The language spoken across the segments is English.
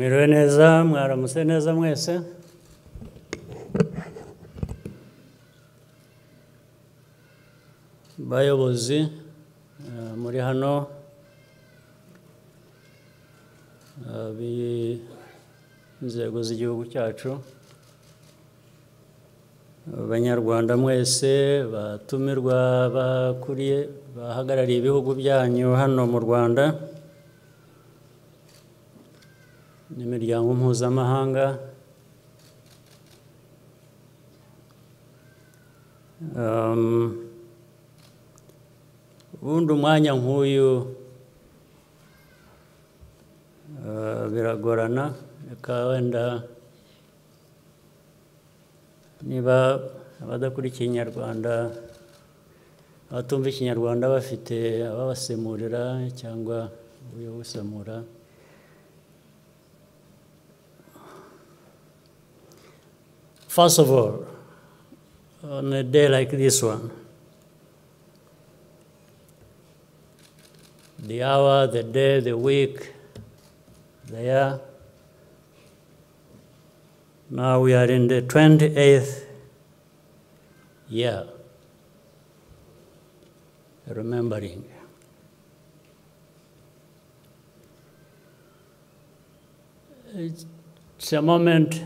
mwiriwe neza mwaramutse neza mwese. Bayobozi eh, muri hano eh, b'inzego z'igihugu cyacu. Abanyarwanda mwese batumirwa bakuriye bahagarariye ibihugu byanyu hano mu rwanda. N'imiryango mpuzamahanga Um, ubundi umwanya nk'uyu uh, biragorana. Reka wenda niba abadakurikiye ikinyarwanda abatumva ikinyarwanda bafite ababasemurira cyangwa uburyo First of all, on a day like this one, the hour, the day, the week, the year, now we are in the 28th year, remembering. It's a moment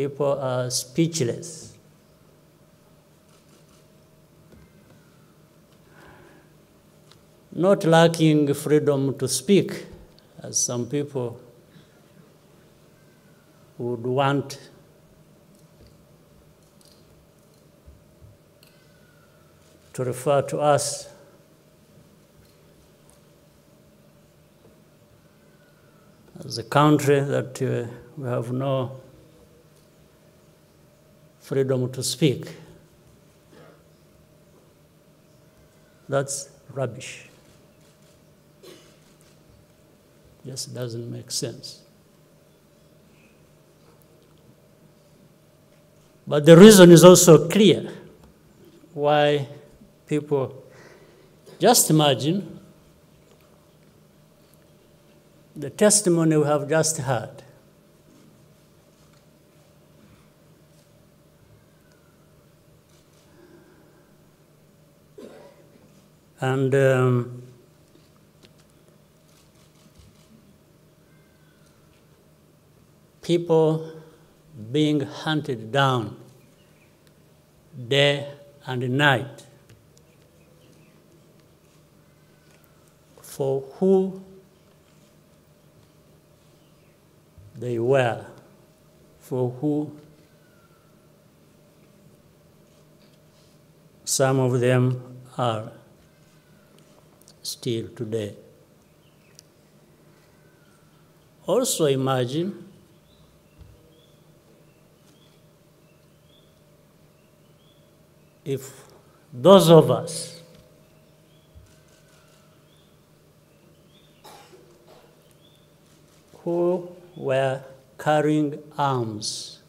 people are speechless. Not lacking freedom to speak, as some people would want to refer to us as a country that uh, we have no freedom to speak. That's rubbish. Just doesn't make sense. But the reason is also clear why people just imagine the testimony we have just heard. And um, people being hunted down day and night for who they were, for who some of them are still today. Also, imagine if those of us who were carrying arms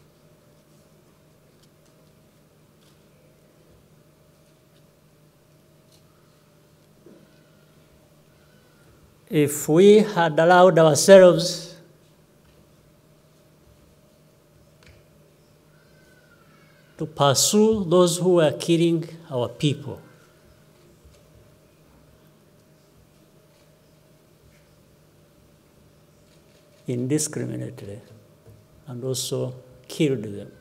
if we had allowed ourselves to pursue those who were killing our people. Indiscriminately, and also killed them.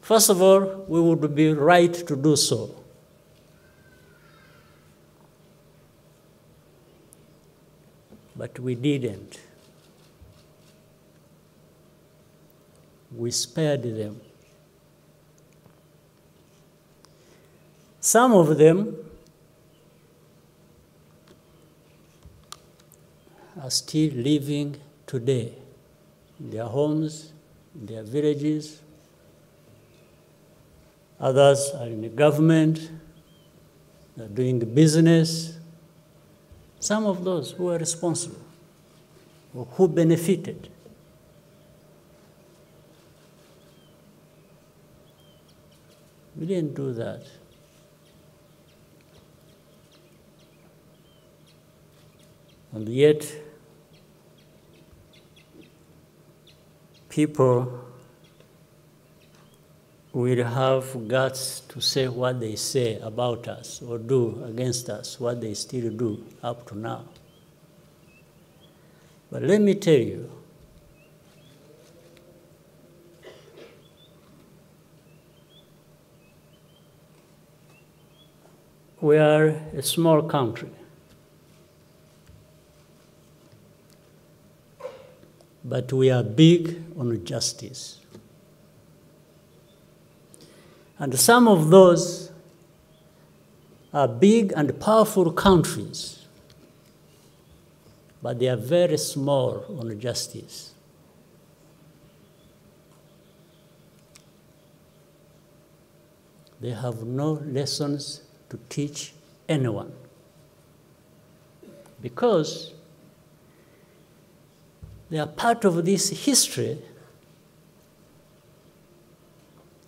First of all, we would be right to do so. But we didn't. We spared them. Some of them are still living today in their homes, in their villages. Others are in the government, they're doing business, some of those who are responsible or who benefited. We didn't do that. And yet, people will have guts to say what they say about us or do against us, what they still do up to now. But let me tell you, we are a small country. But we are big on justice. And some of those are big and powerful countries, but they are very small on justice. They have no lessons to teach anyone. Because they are part of this history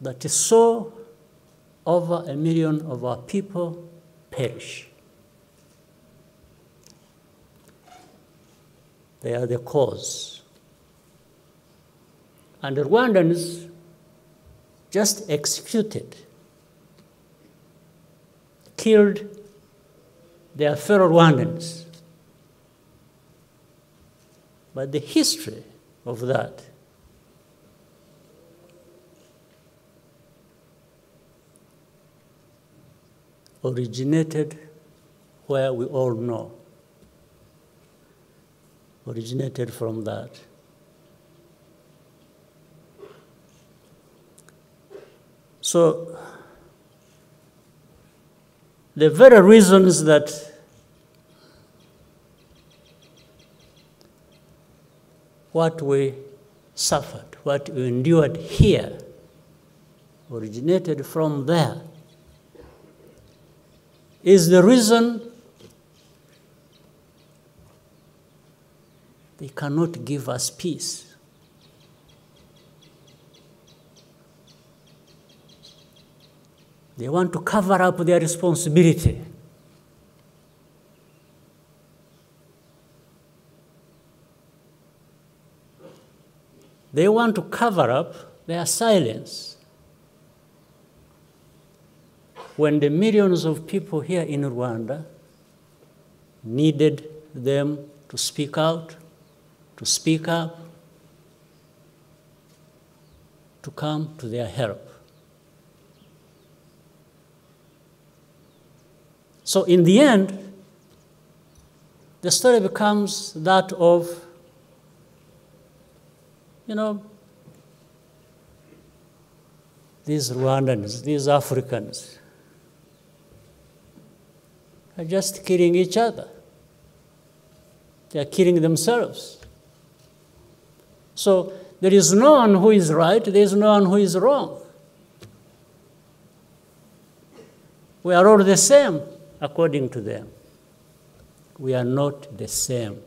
that is saw over a million of our people perish. They are the cause. And the Rwandans just executed, killed their fellow Rwandans. But the history of that originated where we all know. Originated from that. So, the very reasons that what we suffered, what we endured here, originated from there is the reason they cannot give us peace. They want to cover up their responsibility. They want to cover up their silence when the millions of people here in Rwanda needed them to speak out, to speak up, to come to their help. So, in the end, the story becomes that of, you know, these Rwandans, these Africans, are just killing each other. They are killing themselves. So there is no one who is right, there is no one who is wrong. We are all the same according to them. We are not the same.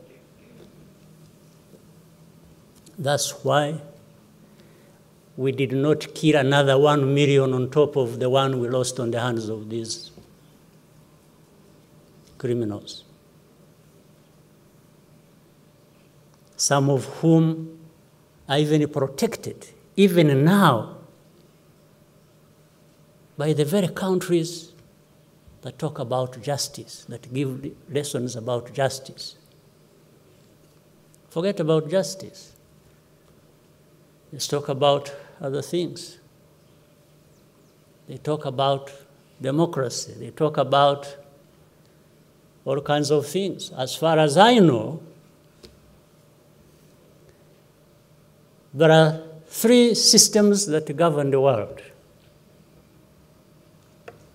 That's why we did not kill another one million on top of the one we lost on the hands of these criminals, some of whom are even protected, even now, by the very countries that talk about justice, that give lessons about justice. Forget about justice. Let's talk about other things. They talk about democracy. They talk about all kinds of things. As far as I know, there are three systems that govern the world.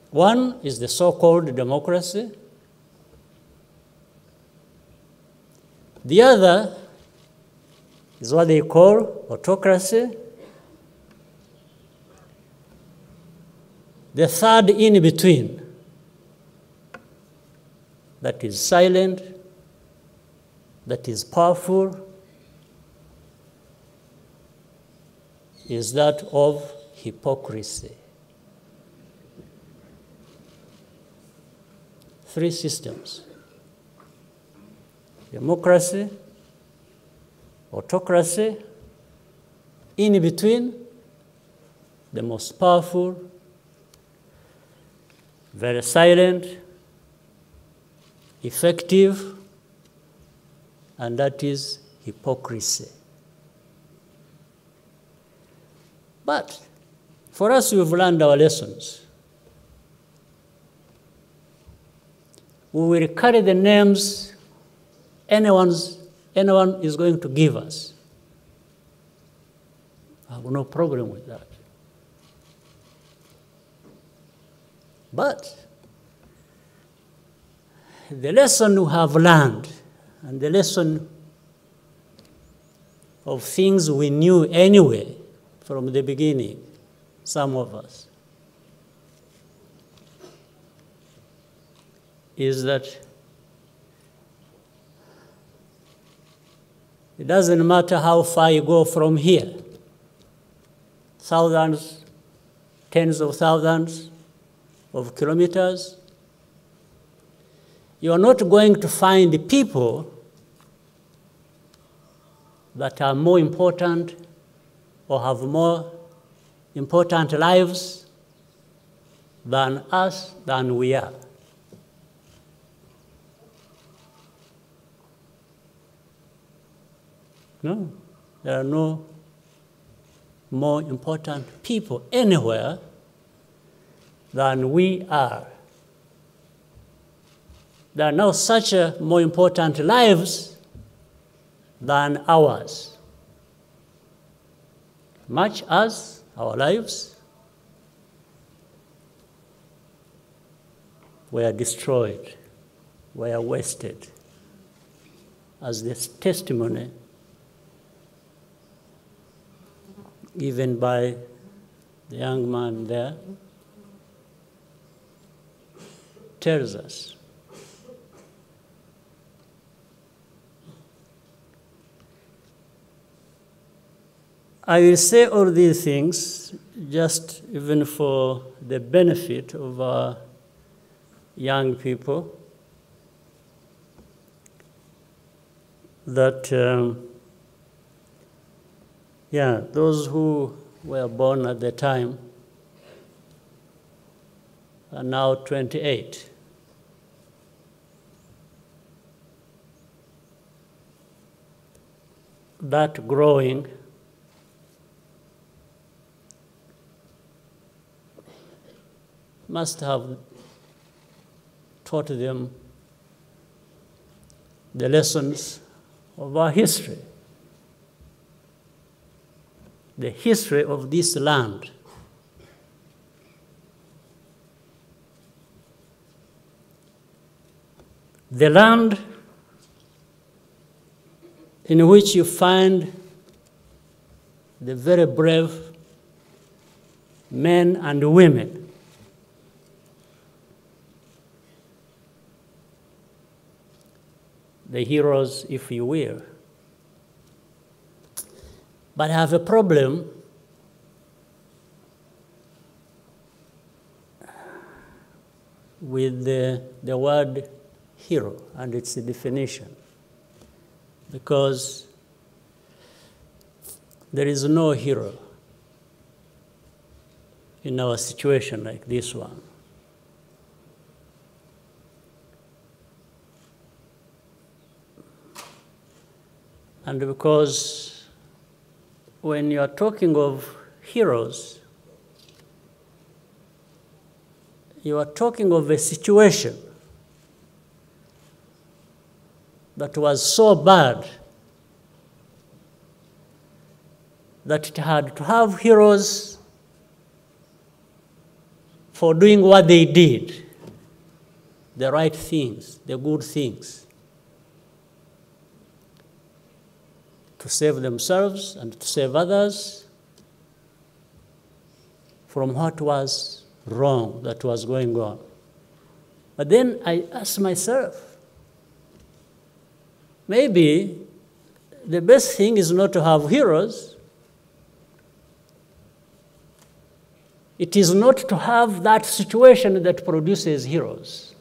One is the so called democracy, the other is what they call autocracy. The third in between that is silent, that is powerful, is that of hypocrisy. Three systems democracy, autocracy, in between, the most powerful, very silent, effective, and that is hypocrisy. But for us, we've learned our lessons. We will carry the names anyone's, anyone is going to give us. I have no problem with that. But the lesson we have learned and the lesson of things we knew anyway from the beginning, some of us, is that it doesn't matter how far you go from here thousands, tens of thousands of kilometers. You are not going to find people that are more important or have more important lives than us, than we are. No, there are no more important people anywhere than we are. There are no such more important lives than ours. Much as our lives were destroyed, were wasted, as this testimony given by the young man there tells us. I will say all these things just even for the benefit of our young people that, um, yeah, those who were born at the time are now 28. That growing must have taught them the lessons of our history, the history of this land. The land in which you find the very brave men and women the heroes, if you will. But I have a problem with the, the word hero and its definition. Because there is no hero in our situation like this one. And because when you are talking of heroes, you are talking of a situation that was so bad that it had to have heroes for doing what they did, the right things, the good things. To save themselves and to save others from what was wrong that was going on. But then I asked myself, maybe the best thing is not to have heroes. It is not to have that situation that produces heroes.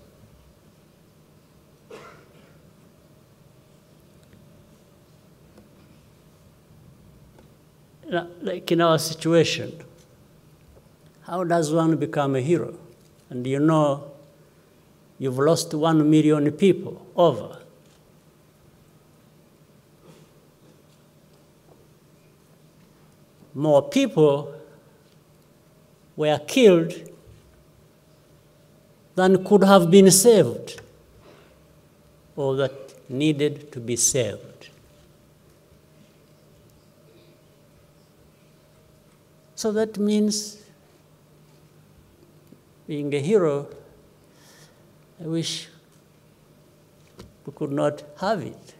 Like in our situation, how does one become a hero? And you know, you've lost one million people over. More people were killed than could have been saved or that needed to be saved. So that means being a hero, I wish we could not have it.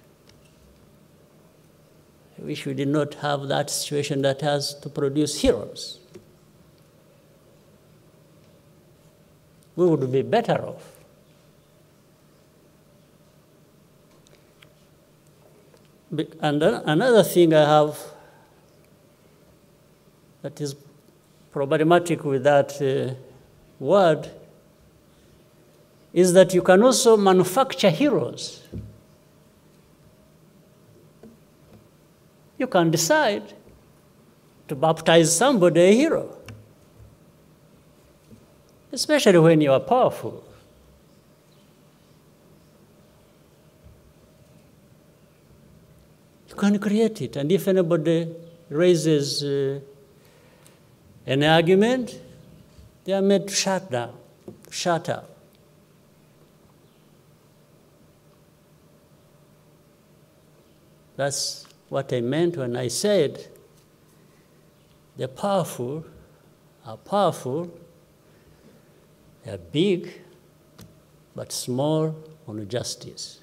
I wish we did not have that situation that has to produce heroes. We would be better off. And uh, another thing I have that is problematic with that uh, word is that you can also manufacture heroes. You can decide to baptize somebody a hero, especially when you are powerful. You can create it, and if anybody raises uh, an argument, they are made to shut down, shut up. That's what I meant when I said the powerful are powerful, they are big, but small on justice.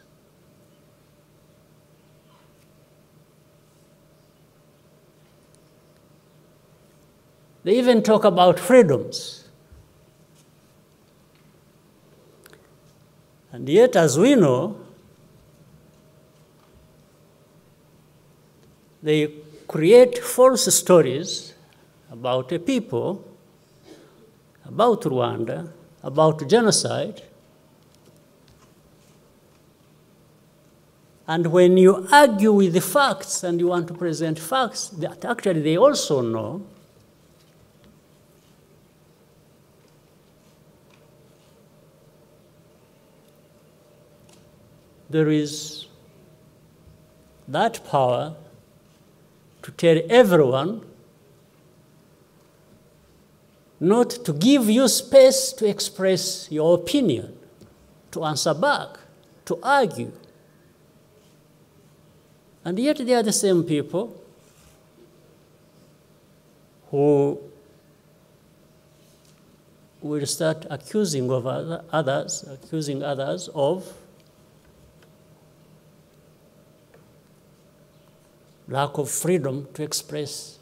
They even talk about freedoms. And yet, as we know, they create false stories about a people, about Rwanda, about genocide. And when you argue with the facts and you want to present facts that actually they also know, there is that power to tell everyone not to give you space to express your opinion, to answer back, to argue. And yet they are the same people who will start accusing of others, accusing others of lack of freedom to express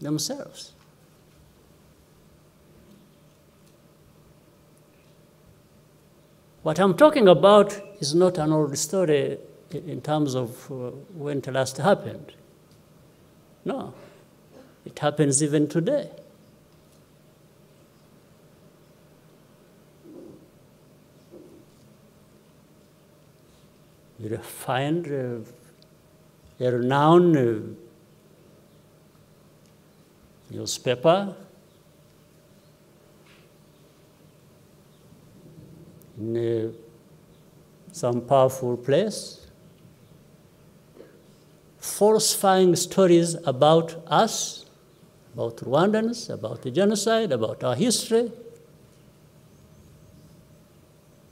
themselves. What I'm talking about is not an old story in terms of uh, when it last happened. No, it happens even today. Find uh, a renowned uh, newspaper in uh, some powerful place, falsifying stories about us, about Rwandans, about the genocide, about our history.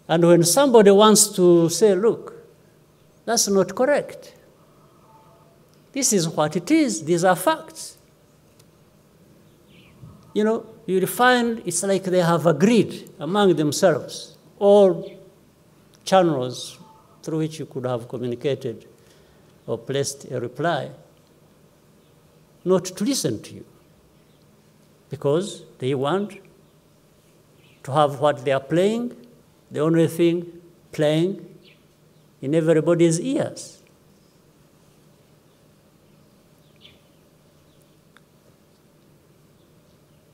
And when somebody wants to say, look, that's not correct. This is what it is. These are facts. You know, you find it's like they have agreed among themselves, all channels through which you could have communicated or placed a reply, not to listen to you because they want to have what they are playing, the only thing playing in everybody's ears.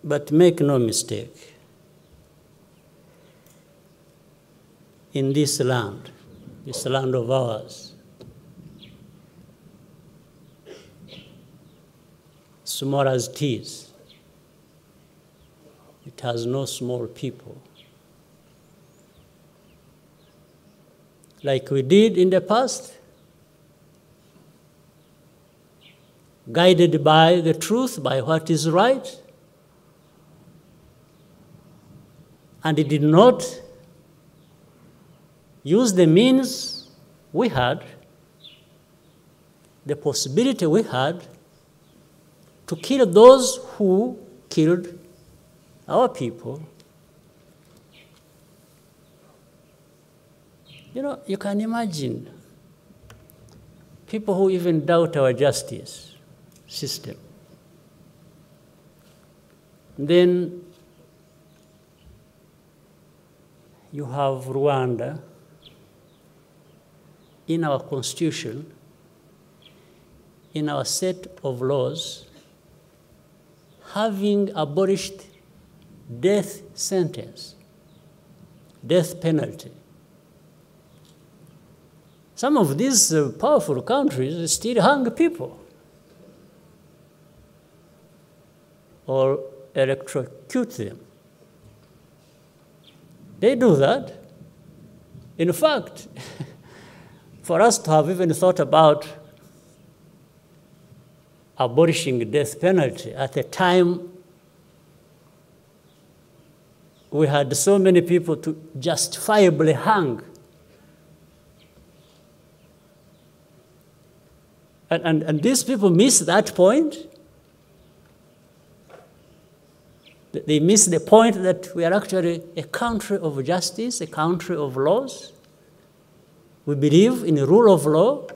But make no mistake, in this land, this land of ours, small as it is, it has no small people. Like we did in the past, guided by the truth, by what is right, and did not use the means we had, the possibility we had to kill those who killed our people. You know, you can imagine people who even doubt our justice system. Then you have Rwanda in our constitution, in our set of laws, having abolished death sentence, death penalty. Some of these uh, powerful countries still hang people or electrocute them. They do that. In fact, for us to have even thought about abolishing the death penalty at the time we had so many people to justifiably hang. And, and, and these people miss that point. They miss the point that we are actually a country of justice, a country of laws. We believe in the rule of law.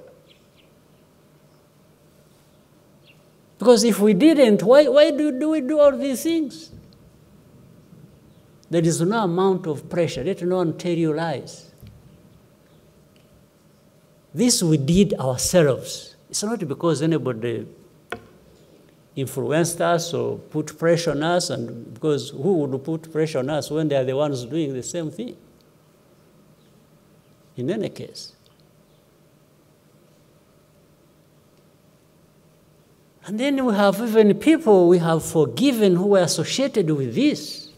Because if we didn't, why, why do, do we do all these things? There is no amount of pressure. Let no one tell you lies. This we did ourselves. It's not because anybody influenced us or put pressure on us, and because who would put pressure on us when they are the ones doing the same thing? In any case. And then we have even people we have forgiven who were associated with this.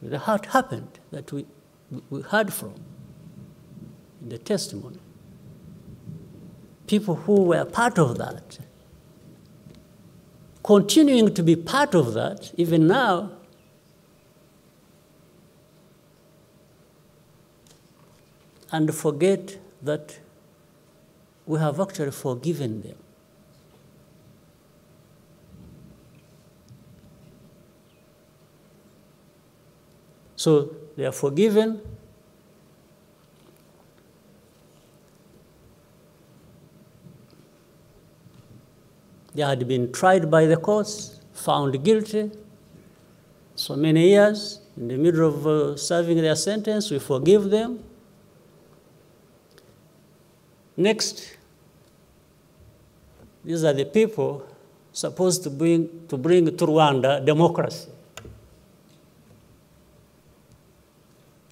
The heart happened that we, we heard from in the testimony people who were part of that, continuing to be part of that, even now, and forget that we have actually forgiven them. So they are forgiven They had been tried by the courts, found guilty, so many years. In the middle of uh, serving their sentence, we forgive them. Next, these are the people supposed to bring to, bring to Rwanda democracy.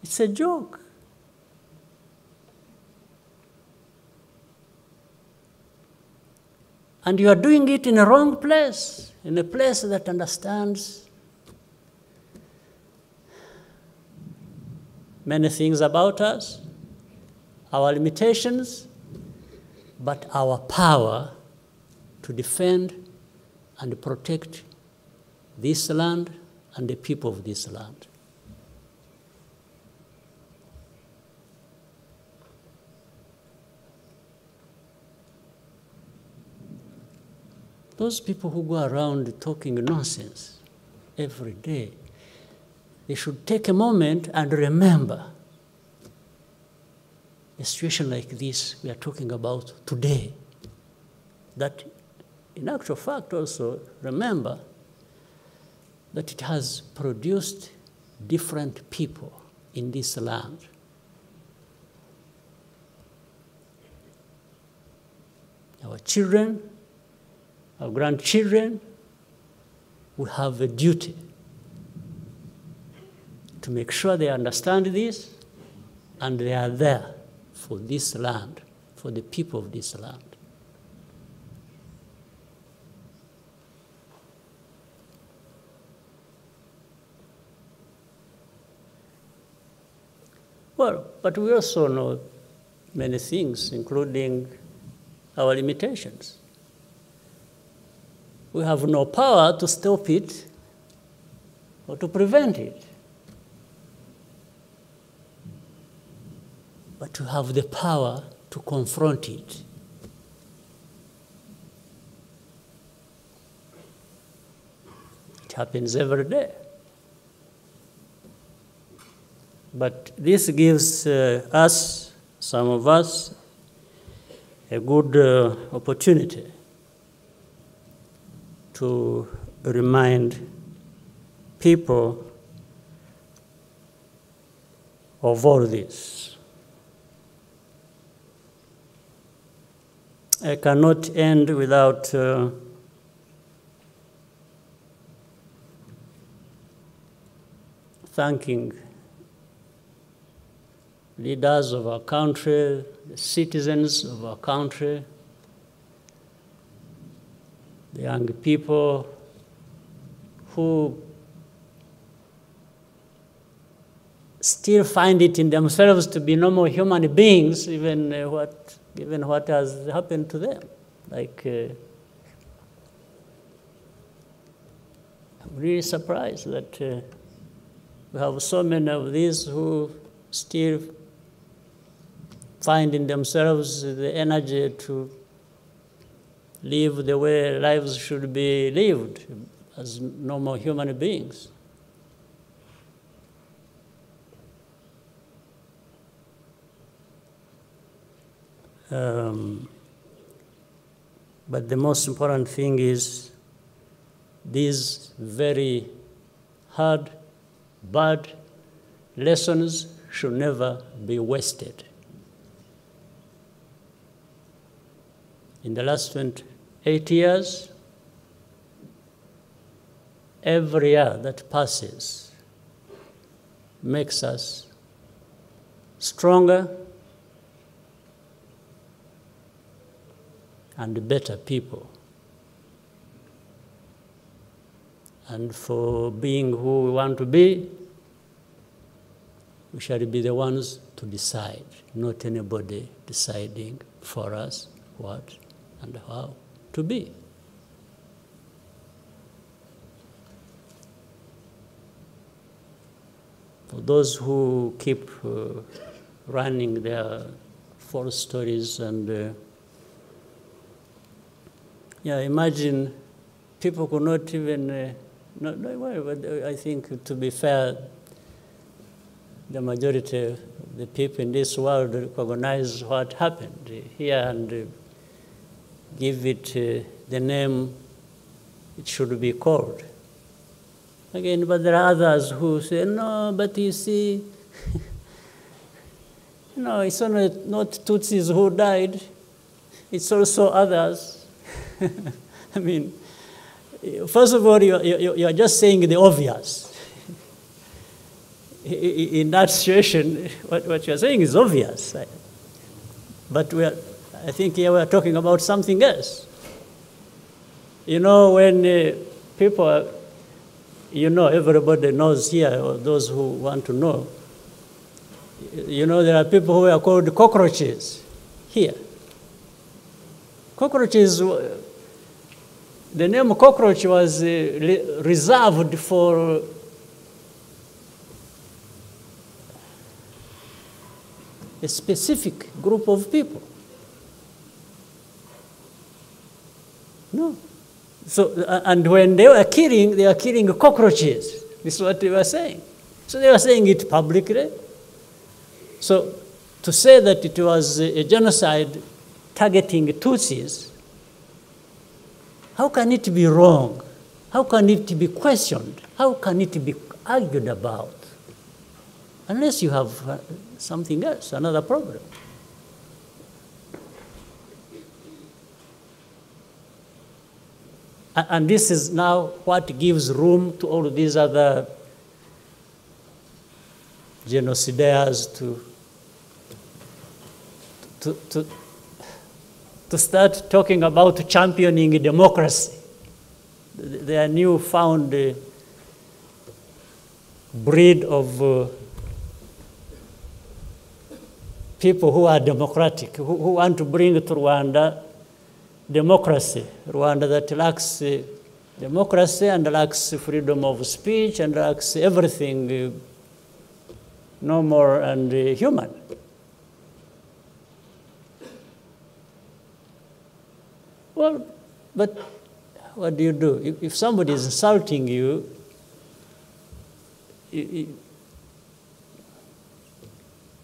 It's a joke. And you are doing it in a wrong place, in a place that understands many things about us, our limitations, but our power to defend and protect this land and the people of this land. Those people who go around talking nonsense every day, they should take a moment and remember a situation like this we are talking about today. That, in actual fact, also remember that it has produced different people in this land. Our children our grandchildren, we have a duty to make sure they understand this and they are there for this land, for the people of this land. Well, but we also know many things, including our limitations. We have no power to stop it or to prevent it. But to have the power to confront it. It happens every day. But this gives uh, us, some of us, a good uh, opportunity to remind people of all this. I cannot end without uh, thanking leaders of our country, the citizens of our country, the young people who still find it in themselves to be normal human beings, even uh, what, given what has happened to them. Like, uh, I'm really surprised that uh, we have so many of these who still find in themselves the energy to live the way lives should be lived as normal human beings. Um, but the most important thing is these very hard, bad lessons should never be wasted. In the last 28 years, every year that passes makes us stronger and better people. And for being who we want to be, we shall be the ones to decide, not anybody deciding for us what and how to be. For those who keep uh, running their false stories and uh, yeah, imagine people could not even, uh, no, no, well, but I think to be fair, the majority of the people in this world recognize what happened here and uh, give it uh, the name it should be called. Again, but there are others who say, no, but you see, you know, it's only not Tutsis who died, it's also others. I mean, first of all, you, you, you are just saying the obvious. In that situation, what, what you're saying is obvious. But we are, I think here we are talking about something else. You know, when uh, people, you know, everybody knows here, or those who want to know, you know, there are people who are called cockroaches here. Cockroaches, the name cockroach was uh, reserved for a specific group of people. No. So, uh, and when they were killing, they were killing cockroaches. This is what they were saying. So they were saying it publicly. So to say that it was a genocide targeting Tutsis, how can it be wrong? How can it be questioned? How can it be argued about? Unless you have uh, something else, another problem. And this is now what gives room to all these other genocidaires to, to, to, to start talking about championing democracy. Their newfound uh, breed of uh, people who are democratic, who, who want to bring to Rwanda democracy, Rwanda that lacks uh, democracy and lacks freedom of speech and lacks everything uh, normal and uh, human. Well, but what do you do? If, somebody is insulting you, you,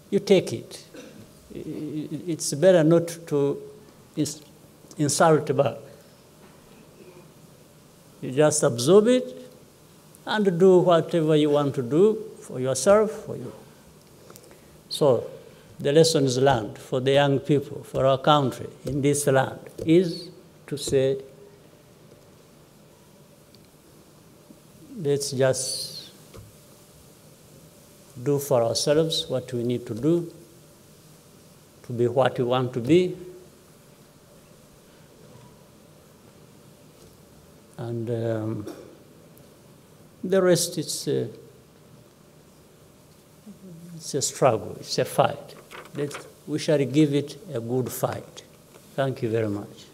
you take it. It's better not to insult back. You just absorb it and do whatever you want to do for yourself, for you. So, the lesson is learned for the young people, for our country in this land, is to say, let's just do for ourselves what we need to do to be what we want to be. And um, the rest is uh, it's a struggle, it's a fight. Let's, we shall give it a good fight. Thank you very much.